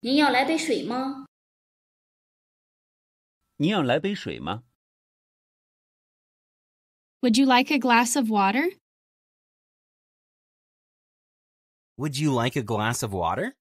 您要来杯水吗？您要来杯水吗？Would you like a glass of water? Would you like a glass of water?